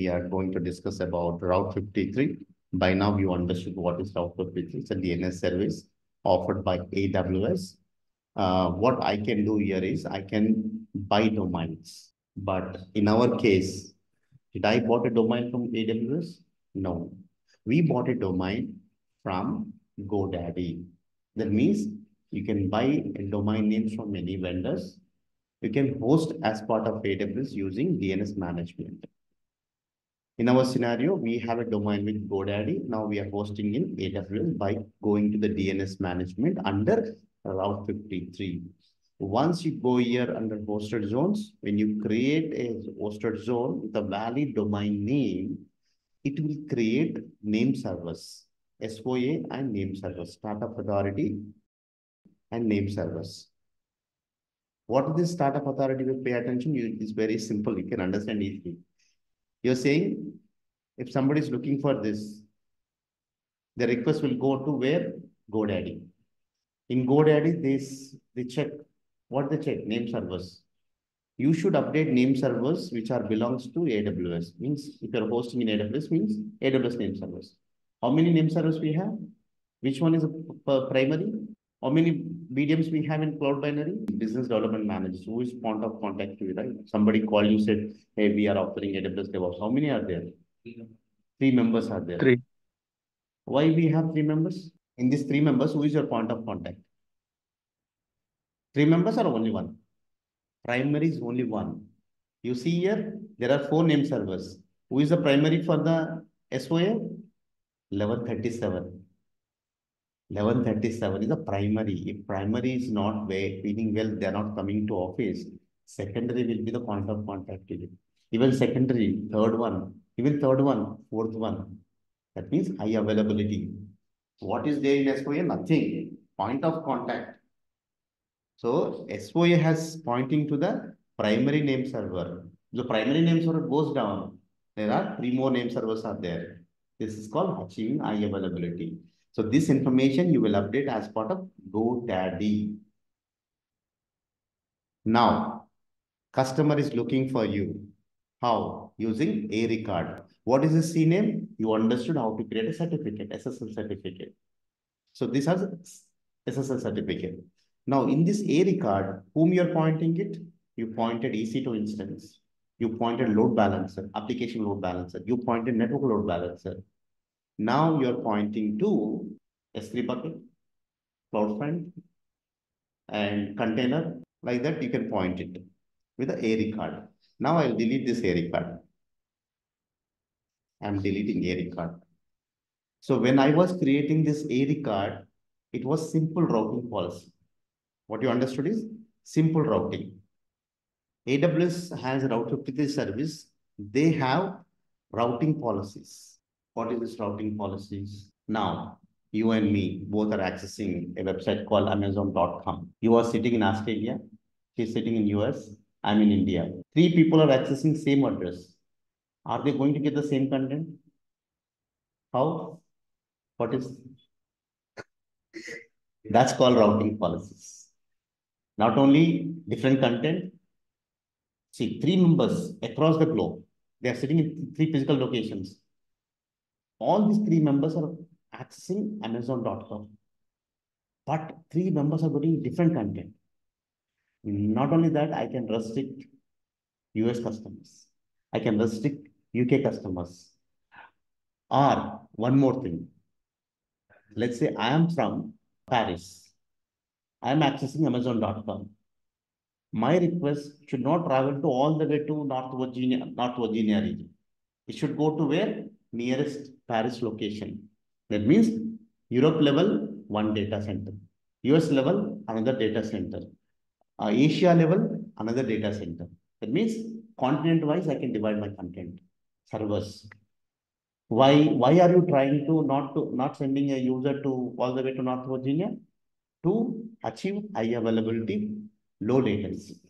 we are going to discuss about Route 53. By now, you understood what is Route 53. It's a DNS service offered by AWS. Uh, what I can do here is I can buy domains. But in our case, did I bought a domain from AWS? No. We bought a domain from GoDaddy. That means you can buy a domain name from many vendors. You can host as part of AWS using DNS management. In our scenario, we have a domain with GoDaddy. Now we are hosting in AWS by going to the DNS management under Route 53. Once you go here under hosted zones, when you create a hosted zone with a valid domain name, it will create name servers, SOA and name servers, start of authority and name servers. What is this start of authority pay attention? You, it's very simple. You can understand easily. You're saying if somebody is looking for this, the request will go to where? GoDaddy. In GoDaddy, this they check what they check name servers. You should update name servers which are belongs to AWS. Means if you're hosting in AWS, means AWS name servers. How many name servers we have? Which one is a primary? How many BDMs we have in cloud binary? Business development managers. Who is point of contact to you, right? Somebody called you, said, hey, we are offering AWS DevOps. How many are there? Three members are there. Three. Why we have three members? In these three members, who is your point of contact? Three members or only one? Primary is only one. You see here, there are four name servers. Who is the primary for the SOA? 1137. 1137 is a primary. If primary is not feeling well, they are not coming to office. Secondary will be the point of contact. Even secondary, third one, even third one, fourth one. That means high availability. What is there in SOA? Nothing. Point of contact. So SOA has pointing to the primary name server. The primary name server goes down. There are three more name servers are there. This is called achieving high availability. So this information you will update as part of GoDaddy. Now, customer is looking for you. How? Using a record. What is the CNAME? You understood how to create a certificate, SSL certificate. So this has SSL certificate. Now in this a record, whom you're pointing it? You pointed EC2 instance. You pointed load balancer, application load balancer. You pointed network load balancer. Now you're pointing to S3 bucket, CloudFront, and container. Like that, you can point it with the A record. Now I'll delete this A record. I'm deleting A record. So when I was creating this A record, it was simple routing policy. What you understood is simple routing. AWS has a Route 53 service. They have routing policies. What is this routing policies? Now, you and me both are accessing a website called amazon.com. You are sitting in Australia. She's sitting in US. I'm in India. Three people are accessing same address. Are they going to get the same content? How? What is? That's called routing policies. Not only different content. See, three members across the globe. They are sitting in three physical locations all these three members are accessing Amazon.com. But three members are getting different content. Not only that, I can restrict US customers. I can restrict UK customers. Or one more thing. Let's say I am from Paris. I am accessing Amazon.com. My request should not travel to all the way to North Virginia, North Virginia region. It should go to where? Nearest Paris location. That means Europe level, one data center. US level, another data center. Uh, Asia level, another data center. That means continent-wise, I can divide my content. Servers. Why, why are you trying to not to not sending a user to all the way to North Virginia? To achieve high availability, low latency.